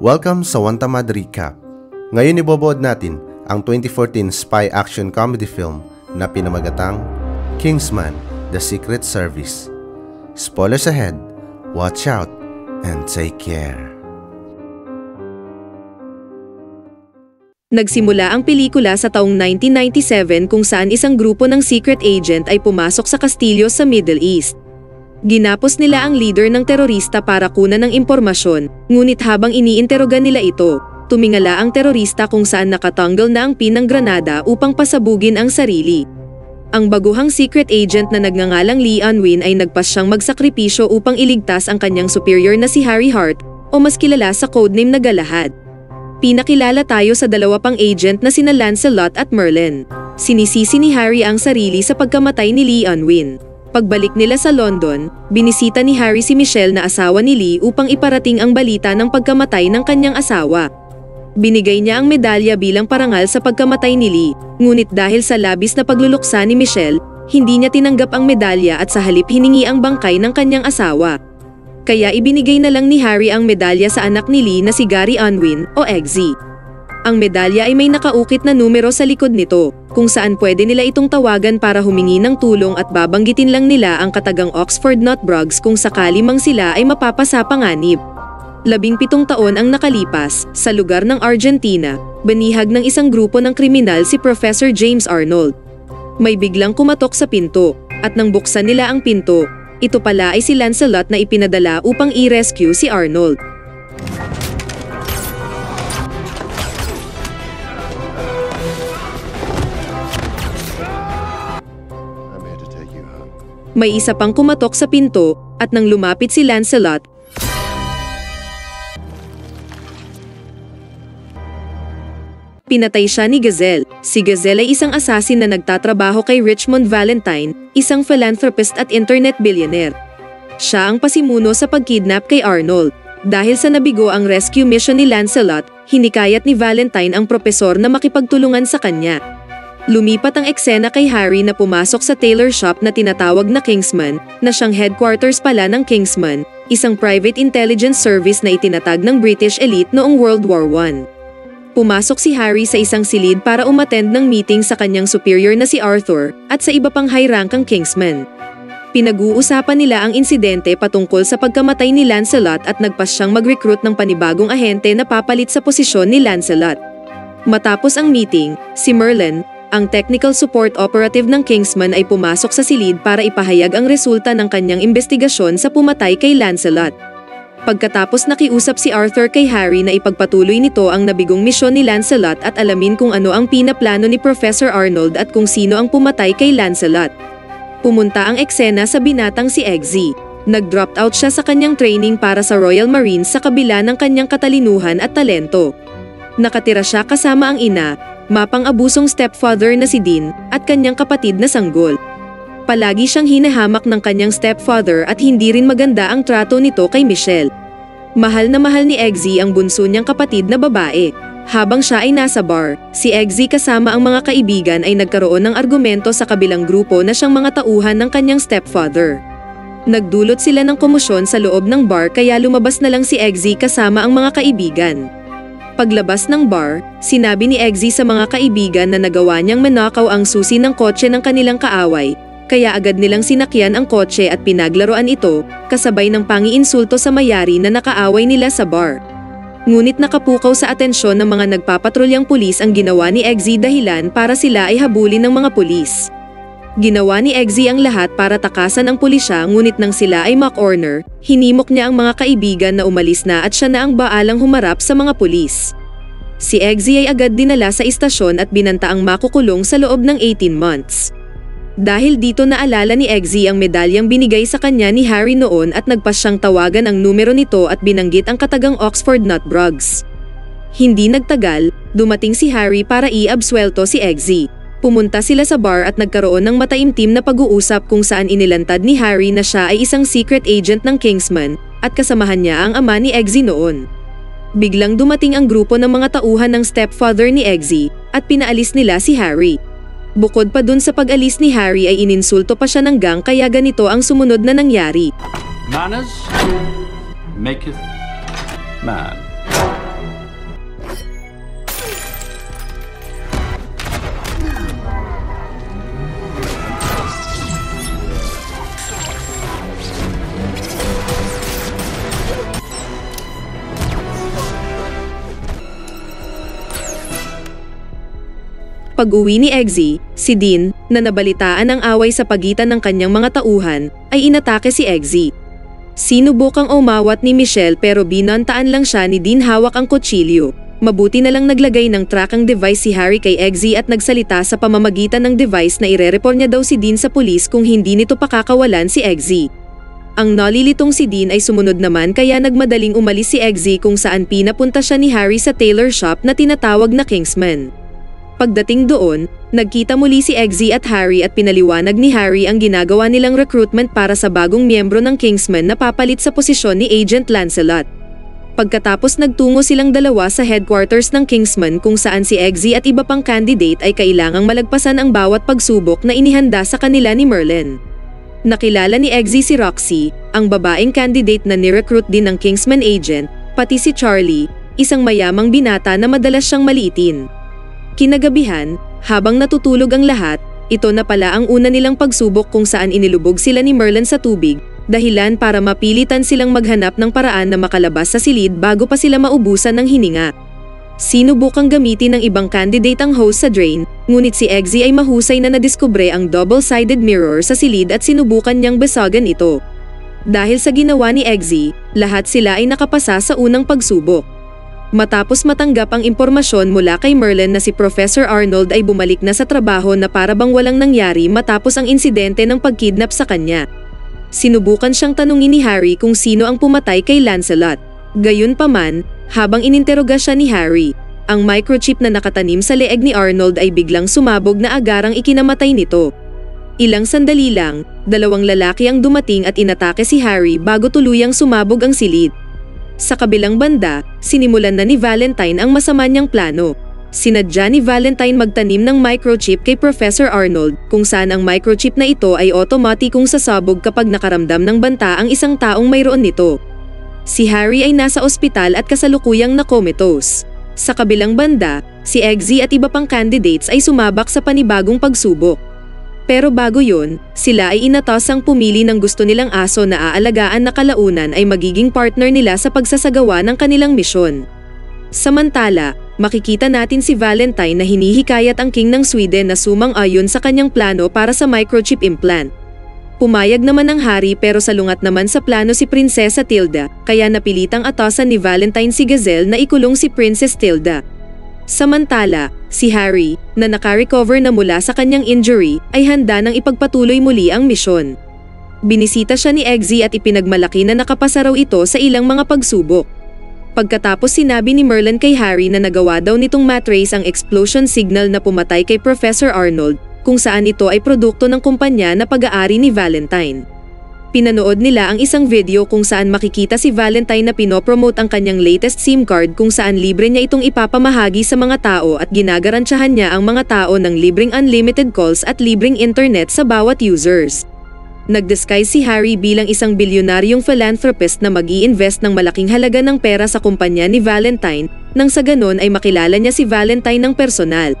Welcome sa One Tamad Recap. Ngayon ibobood natin ang 2014 spy action comedy film na pinamagatang Kingsman – The Secret Service. Spoilers ahead, watch out, and take care. Nagsimula ang pelikula sa taong 1997 kung saan isang grupo ng secret agent ay pumasok sa kastilyo sa Middle East. Ginapos nila ang leader ng terorista para kunan ng impormasyon, ngunit habang iniinteroga nila ito, tumingala ang terorista kung saan nakatanggal na ang pin ng granada upang pasabugin ang sarili. Ang baguhang secret agent na nagngangalang Lee Unwin ay nagpas siyang magsakripisyo upang iligtas ang kanyang superior na si Harry Hart o mas kilala sa codename na Galahad. Pinakilala tayo sa dalawa pang agent na sina Lancelot at Merlin. Sinisisi ni Harry ang sarili sa pagkamatay ni Lee Unwin. Pagbalik nila sa London, binisita ni Harry si Michelle na asawa ni Lee upang iparating ang balita ng pagkamatay ng kanyang asawa. Binigay niya ang medalya bilang parangal sa pagkamatay ni Lee, ngunit dahil sa labis na pagluluksa ni Michelle, hindi niya tinanggap ang medalya at sa halip hiningi ang bangkay ng kanyang asawa kaya ibinigay na lang ni Harry ang medalya sa anak ni Lee na si Gary Unwin o Eggsy. Ang medalya ay may nakaukit na numero sa likod nito, kung saan pwede nila itong tawagan para humingi ng tulong at babanggitin lang nila ang katagang Oxford Nutbrugs kung sakali mang sila ay mapapasa panganib. Labing pitong taon ang nakalipas, sa lugar ng Argentina, banihag ng isang grupo ng kriminal si Professor James Arnold. May biglang kumatok sa pinto, at nang buksan nila ang pinto, ito pala ay si Lancelot na ipinadala upang i-rescue si Arnold. May isa pang kumatok sa pinto at nang lumapit si Lancelot, pinatay siya ni Gazelle. Si Gazelle ay isang assassin na nagtatrabaho kay Richmond Valentine, isang philanthropist at internet billionaire. Siya ang pasimuno sa pagkidnap kay Arnold. Dahil sa nabigo ang rescue mission ni Lancelot, hinikayat ni Valentine ang propesor na makipagtulungan sa kanya. Lumipat ang eksena kay Harry na pumasok sa tailor shop na tinatawag na Kingsman, na siyang headquarters pala ng Kingsman, isang private intelligence service na itinatag ng British elite noong World War I. Pumasok si Harry sa isang silid para umattend ng meeting sa kanyang superior na si Arthur at sa iba pang high-rankang Kingsman. Pinag-uusapan nila ang insidente patungkol sa pagkamatay ni Lancelot at nagpas siyang mag-recruit ng panibagong ahente na papalit sa posisyon ni Lancelot. Matapos ang meeting, si Merlin, ang technical support operative ng Kingsman ay pumasok sa silid para ipahayag ang resulta ng kanyang investigasyon sa pumatay kay Lancelot. Pagkatapos nakiusap si Arthur kay Harry na ipagpatuloy nito ang nabigong misyon ni Lancelot at alamin kung ano ang pinaplano ni Professor Arnold at kung sino ang pumatay kay Lancelot. Pumunta ang eksena sa binatang si Eggsy. Nag-dropped out siya sa kanyang training para sa Royal Marines sa kabila ng kanyang katalinuhan at talento. Nakatira siya kasama ang ina, mapang-abusong stepfather na si Dean, at kanyang kapatid na sanggol. Palagi siyang hinahamak ng kanyang stepfather at hindi rin maganda ang trato nito kay Michelle. Mahal na mahal ni Eggsy ang bunso niyang kapatid na babae. Habang siya ay nasa bar, si Eggsy kasama ang mga kaibigan ay nagkaroon ng argumento sa kabilang grupo na siyang mga tauhan ng kanyang stepfather. Nagdulot sila ng komosyon sa loob ng bar kaya lumabas na lang si Eggsy kasama ang mga kaibigan. Paglabas ng bar, sinabi ni Eggsy sa mga kaibigan na nagawa niyang manakaw ang susi ng kotse ng kanilang kaaway, kaya agad nilang sinakyan ang kotse at pinaglaruan ito, kasabay ng pangiinsulto sa mayari na nakaaway nila sa bar. Ngunit nakapukaw sa atensyon ng mga nagpapatrulyang pulis ang ginawa ni Eggsy dahilan para sila ay habulin ng mga pulis. Ginawa ni Eggsy ang lahat para takasan ang pulisya ngunit nang sila ay makorner, hinimok niya ang mga kaibigan na umalis na at siya na ang baalang humarap sa mga pulis. Si Eggsy ay agad dinala sa istasyon at binantaang makukulong sa loob ng 18 months. Dahil dito naalala ni Eggsy ang medalyang binigay sa kanya ni Harry noon at nagpas siyang tawagan ang numero nito at binanggit ang katagang Oxford Nutbrugs. Hindi nagtagal, dumating si Harry para i-absuelto si Eggsy. Pumunta sila sa bar at nagkaroon ng mataimtim na pag-uusap kung saan inilantad ni Harry na siya ay isang secret agent ng Kingsman at kasamahan niya ang ama ni Eggsy noon. Biglang dumating ang grupo ng mga tauhan ng stepfather ni Eggsy at pinaalis nila si Harry. Bukod pa dun sa pag-alis ni Harry ay ininsulto pa siya ng gang kaya ganito ang sumunod na nangyari. Manners maketh man. Pag-uwi ni Eggsy, si Dean, na nabalitaan ang away sa pagitan ng kanyang mga tauhan, ay inatake si Eggsy. Sinubukang umawat ni Michelle pero binantaan lang siya ni Dean hawak ang kutsilyo. Mabuti na lang naglagay ng tracking device si Harry kay Eggsy at nagsalita sa pamamagitan ng device na irereport niya daw si Dean sa pulis kung hindi nito pakakawalan si Eggsy. Ang nalilitong si Dean ay sumunod naman kaya nagmadaling umalis si Eggsy kung saan pinapunta siya ni Harry sa tailor shop na tinatawag na Kingsman. Pagdating doon, nagkita muli si Eggsy at Harry at pinaliwanag ni Harry ang ginagawa nilang recruitment para sa bagong miyembro ng Kingsman na papalit sa posisyon ni Agent Lancelot. Pagkatapos nagtungo silang dalawa sa headquarters ng Kingsman kung saan si Eggsy at iba pang candidate ay kailangang malagpasan ang bawat pagsubok na inihanda sa kanila ni Merlin. Nakilala ni Eggsy si Roxy, ang babaeng candidate na nirecruit din ng Kingsman agent, pati si Charlie, isang mayamang binata na madalas siyang maliitin. Kinagabihan, habang natutulog ang lahat, ito na pala ang una nilang pagsubok kung saan inilubog sila ni Merlin sa tubig, dahilan para mapilitan silang maghanap ng paraan na makalabas sa silid bago pa sila maubusan ng hininga. Sinubukang gamitin ng ibang candidate ang hose sa drain, ngunit si Eggsy ay mahusay na nadiskubre ang double-sided mirror sa silid at sinubukan niyang basagan ito. Dahil sa ginawa ni Eggsy, lahat sila ay nakapasa sa unang pagsubok. Matapos matanggap ang impormasyon mula kay Merlin na si Professor Arnold ay bumalik na sa trabaho na para bang walang nangyari matapos ang insidente ng pagkidnap sa kanya. Sinubukan siyang tanungin ni Harry kung sino ang pumatay kay Lancelot. Gayunpaman, habang ininteroga siya ni Harry, ang microchip na nakatanim sa leeg ni Arnold ay biglang sumabog na agarang ikinamatay nito. Ilang sandali lang, dalawang lalaki ang dumating at inatake si Harry bago tuluyang sumabog ang silid. Sa kabilang banda, sinimulan na ni Valentine ang masama niyang plano. Sinadya ni Valentine magtanim ng microchip kay Professor Arnold kung saan ang microchip na ito ay otomatikong sasabog kapag nakaramdam ng banta ang isang taong mayroon nito. Si Harry ay nasa ospital at kasalukuyang na comatose. Sa kabilang banda, si Eggsy at iba pang candidates ay sumabak sa panibagong pagsubok. Pero bago yun, sila ay inatasang pumili ng gusto nilang aso na aalagaan na kalaunan ay magiging partner nila sa pagsasagawa ng kanilang misyon. Samantala, makikita natin si Valentine na hinihikayat ang king ng Sweden na sumang-ayon sa kanyang plano para sa microchip implant. Pumayag naman ang hari pero salungat naman sa plano si Prinsesa Tilda, kaya napilitang atasan ni Valentine si Gazelle na ikulong si Princess Tilda. Samantala, si Harry, na nakarecover na mula sa kanyang injury, ay handa nang ipagpatuloy muli ang misyon. Binisita siya ni Eggsy at ipinagmalaki na nakapasa raw ito sa ilang mga pagsubok. Pagkatapos sinabi ni Merlin kay Harry na nagawa daw nitong matrace ang explosion signal na pumatay kay Professor Arnold, kung saan ito ay produkto ng kumpanya na pag-aari ni Valentine. Pinanood nila ang isang video kung saan makikita si Valentine na pinopromote ang kanyang latest SIM card kung saan libre niya itong ipapamahagi sa mga tao at ginagarantiyahan niya ang mga tao ng libreng unlimited calls at libreng internet sa bawat users. Nag-disguise si Harry bilang isang bilyonaryong philanthropist na mag invest ng malaking halaga ng pera sa kumpanya ni Valentine nang sa ganon ay makilala niya si Valentine ng personal.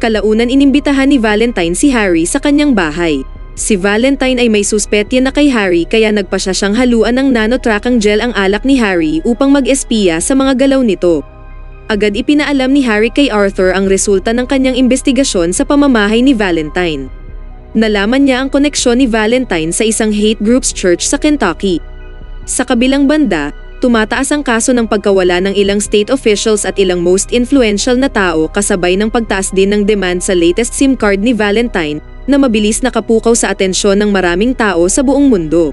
Kalaunan inimbitahan ni Valentine si Harry sa kanyang bahay. Si Valentine ay may suspetya na kay Harry kaya nagpa siya siyang haluan ng nanotrackang gel ang alak ni Harry upang mag-espiya sa mga galaw nito. Agad ipinaalam ni Harry kay Arthur ang resulta ng kanyang investigasyon sa pamamahay ni Valentine. Nalaman niya ang koneksyon ni Valentine sa isang hate groups church sa Kentucky. Sa kabilang banda, tumataas ang kaso ng pagkawala ng ilang state officials at ilang most influential na tao kasabay ng pagtaas din ng demand sa latest SIM card ni Valentine na mabilis nakapukaw sa atensyon ng maraming tao sa buong mundo.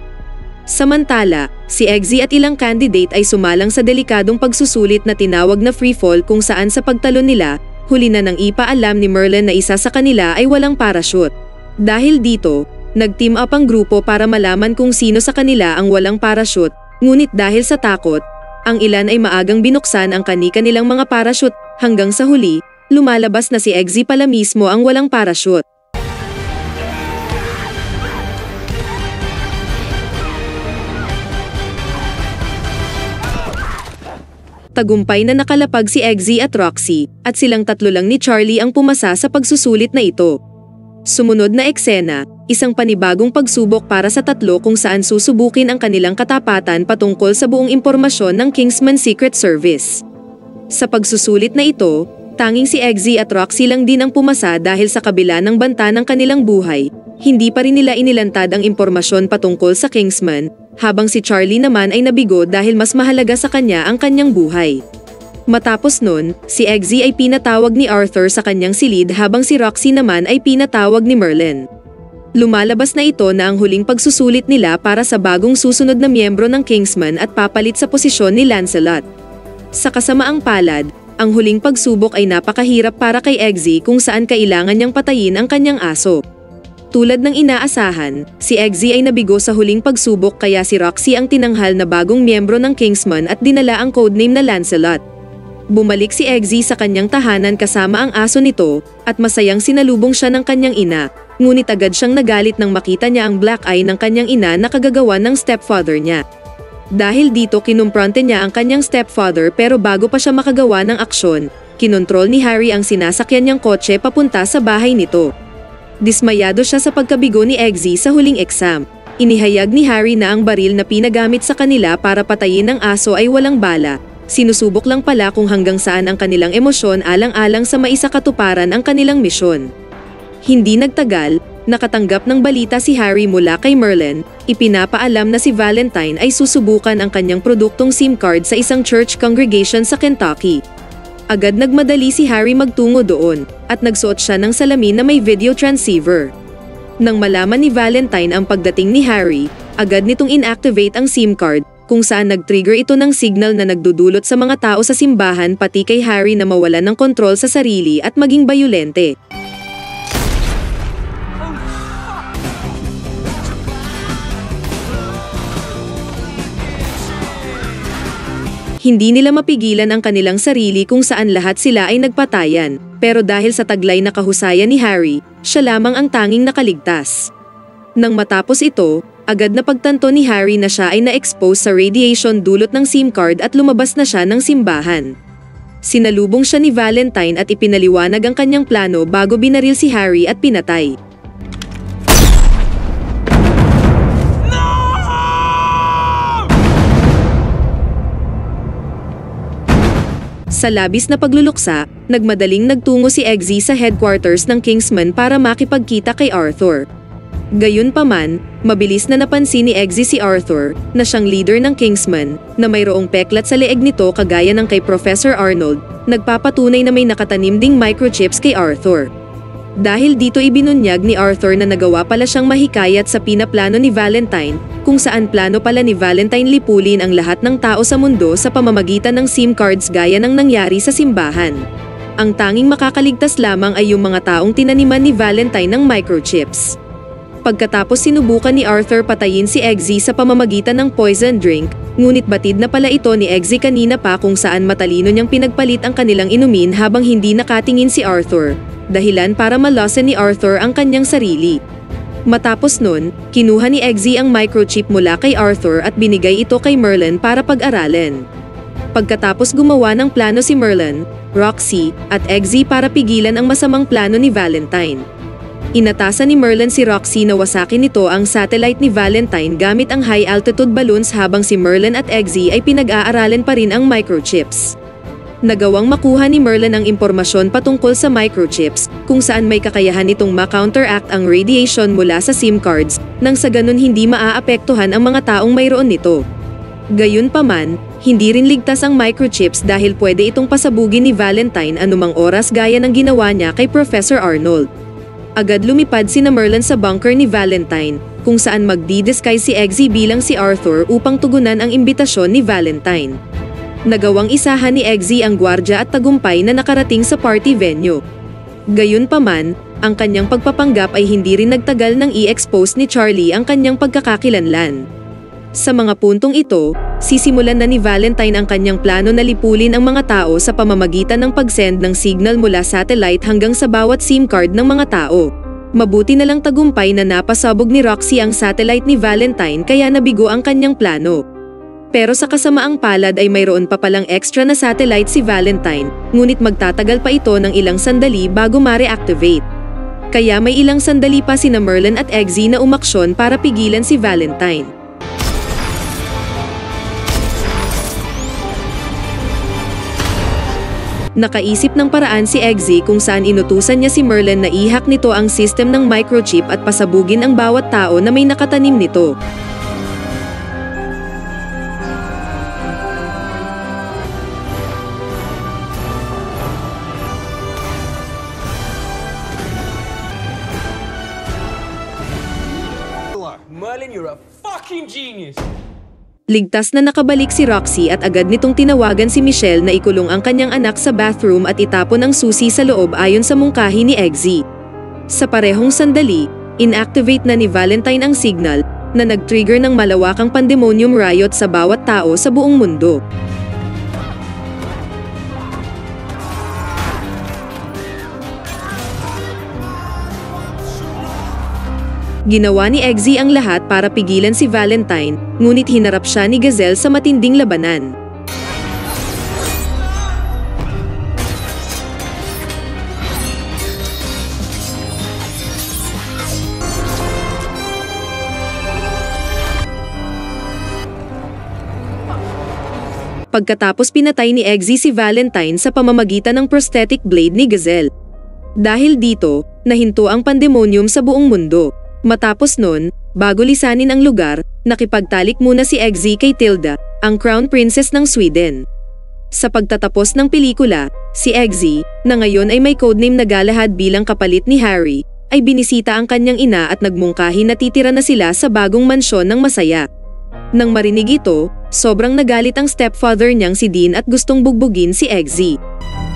Samantala, si Eggsy at ilang candidate ay sumalang sa delikadong pagsusulit na tinawag na freefall kung saan sa pagtalon nila, huli na nang ipaalam ni Merlin na isa sa kanila ay walang parachute. Dahil dito, nag-team up ang grupo para malaman kung sino sa kanila ang walang parachute, ngunit dahil sa takot, ang ilan ay maagang binuksan ang kanika nilang mga parachute hanggang sa huli, lumalabas na si Eggsy pala mismo ang walang parachute. Tagumpay na nakalapag si Eggsy at Roxy, at silang tatlo lang ni Charlie ang pumasa sa pagsusulit na ito. Sumunod na eksena, isang panibagong pagsubok para sa tatlo kung saan susubukin ang kanilang katapatan patungkol sa buong impormasyon ng Kingsman Secret Service. Sa pagsusulit na ito, Tanging si Eggsy at Roxy lang din ang pumasa dahil sa kabila ng banta ng kanilang buhay, hindi pa rin nila inilantad ang impormasyon patungkol sa Kingsman, habang si Charlie naman ay nabigo dahil mas mahalaga sa kanya ang kanyang buhay. Matapos nun, si Eggsy ay pinatawag ni Arthur sa kanyang silid habang si Roxy naman ay pinatawag ni Merlin. Lumalabas na ito na ang huling pagsusulit nila para sa bagong susunod na miyembro ng Kingsman at papalit sa posisyon ni Lancelot. Sa kasamaang palad, ang huling pagsubok ay napakahirap para kay Eggsy kung saan kailangan niyang patayin ang kanyang aso. Tulad ng inaasahan, si Eggsy ay nabigo sa huling pagsubok kaya si Roxy ang tinanghal na bagong miyembro ng Kingsman at dinala ang codename na Lancelot. Bumalik si Eggsy sa kanyang tahanan kasama ang aso nito at masayang sinalubong siya ng kanyang ina, ngunit agad siyang nagalit nang makita niya ang black eye ng kanyang ina na kagagawa ng stepfather niya. Dahil dito kinumpronte niya ang kanyang stepfather pero bago pa siya makagawa ng aksyon, kinontrol ni Harry ang sinasakyan niyang kotse papunta sa bahay nito. Dismayado siya sa pagkabigo ni Eggsy sa huling exam. Inihayag ni Harry na ang baril na pinagamit sa kanila para patayin ang aso ay walang bala. Sinusubok lang pala kung hanggang saan ang kanilang emosyon alang-alang sa maisakatuparan ang kanilang misyon. Hindi nagtagal, Nakatanggap ng balita si Harry mula kay Merlin, ipinapaalam na si Valentine ay susubukan ang kanyang produktong SIM card sa isang church congregation sa Kentucky. Agad nagmadali si Harry magtungo doon, at nagsuot siya ng salamin na may video transceiver. Nang malaman ni Valentine ang pagdating ni Harry, agad nitong inactivate ang SIM card, kung saan nag-trigger ito ng signal na nagdudulot sa mga tao sa simbahan pati kay Harry na mawalan ng kontrol sa sarili at maging bayolente. Hindi nila mapigilan ang kanilang sarili kung saan lahat sila ay nagpatayan, pero dahil sa taglay na kahusayan ni Harry, siya lamang ang tanging nakaligtas. Nang matapos ito, agad na pagtanto ni Harry na siya ay na-expose sa radiation dulot ng SIM card at lumabas na siya ng simbahan. Sinalubong siya ni Valentine at ipinaliwanag ang kanyang plano bago binaril si Harry at pinatay. Sa labis na pagluluksa, nagmadaling nagtungo si Eggsy sa headquarters ng Kingsman para makipagkita kay Arthur. Gayunpaman, mabilis na napansin ni Eggsy si Arthur na siyang leader ng Kingsman na mayroong peklat sa leeg nito kagaya ng kay Professor Arnold, nagpapatunay na may nakatanim ding microchips kay Arthur. Dahil dito ibinunyag ni Arthur na nagawa pala siyang mahikayat sa pinaplano ni Valentine, kung saan plano pala ni Valentine lipulin ang lahat ng tao sa mundo sa pamamagitan ng SIM cards gaya ng nangyari sa simbahan. Ang tanging makakaligtas lamang ay yung mga taong tinaniman ni Valentine ng microchips. Pagkatapos sinubukan ni Arthur patayin si Eggsy sa pamamagitan ng poison drink, ngunit batid na pala ito ni Eggsy kanina pa kung saan matalino niyang pinagpalit ang kanilang inumin habang hindi nakatingin si Arthur, dahilan para malasan ni Arthur ang kanyang sarili. Matapos nun, kinuha ni Eggsy ang microchip mula kay Arthur at binigay ito kay Merlin para pag-aralin. Pagkatapos gumawa ng plano si Merlin, Roxy, at Eggsy para pigilan ang masamang plano ni Valentine. Inatasan ni Merlin si Roxy na wasakin nito ang satellite ni Valentine gamit ang high-altitude balloons habang si Merlin at Eggsy ay pinag-aaralan pa rin ang microchips nagawang makuha ni Merlin ang impormasyon patungkol sa microchips, kung saan may kakayahan itong ma-counteract ang radiation mula sa SIM cards, nang sa ganun hindi maaapektuhan ang mga taong mayroon nito. Gayunpaman, hindi rin ligtas ang microchips dahil pwede itong pasabugin ni Valentine anumang oras gaya ng ginawa niya kay Professor Arnold. Agad lumipad si na Merlin sa bunker ni Valentine, kung saan magdi-disguise si Eggsy bilang si Arthur upang tugunan ang imbitasyon ni Valentine nagawang isahan ni Eggsy ang gwardya at tagumpay na nakarating sa party venue. Gayunpaman, ang kanyang pagpapanggap ay hindi rin nagtagal nang i-expose ni Charlie ang kanyang pagkakakilanlan. Sa mga puntong ito, sisimulan na ni Valentine ang kanyang plano na lipulin ang mga tao sa pamamagitan ng pag-send ng signal mula satellite hanggang sa bawat SIM card ng mga tao. Mabuti na lang tagumpay na napasabog ni Roxy ang satellite ni Valentine kaya nabigo ang kanyang plano. Pero sa kasamaang palad ay mayroon pa palang extra na satellite si Valentine, ngunit magtatagal pa ito ng ilang sandali bago ma-reactivate. Kaya may ilang sandali pa sina Merlin at Eggsy na umaksyon para pigilan si Valentine. Nakaisip ng paraan si Eggsy kung saan inutusan niya si Merlin na ihak nito ang system ng microchip at pasabugin ang bawat tao na may nakatanim nito. Merlin, you're a fucking genius! Ligtas na nakabalik si Roxy at agad nitong tinawagan si Michelle na ikulong ang kanyang anak sa bathroom at itapon ang susi sa loob ayon sa mungkahi ni Eggsy. Sa parehong sandali, inactivate na ni Valentine ang signal na nag-trigger ng malawakang pandemonium riot sa bawat tao sa buong mundo. Ginawa ni Eggsy ang lahat para pigilan si Valentine, ngunit hinarap siya ni Gazelle sa matinding labanan. Pagkatapos pinatay ni Eggsy si Valentine sa pamamagitan ng prosthetic blade ni Gazelle. Dahil dito, nahinto ang pandemonium sa buong mundo. Matapos nun, bago lisanin ang lugar, nakipagtalik muna si Eggsy kay Tilda, ang Crown Princess ng Sweden. Sa pagtatapos ng pelikula, si Eggsy, na ngayon ay may codename na Galahad bilang kapalit ni Harry, ay binisita ang kanyang ina at nagmungkahi na titira na sila sa bagong mansyon ng masaya. Nang marinig ito, sobrang nagalit ang stepfather niyang si Dean at gustong bugbugin si Eggsy.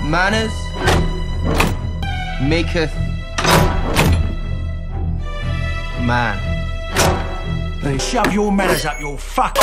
Manners maketh man. Then shove your manners up your fuck.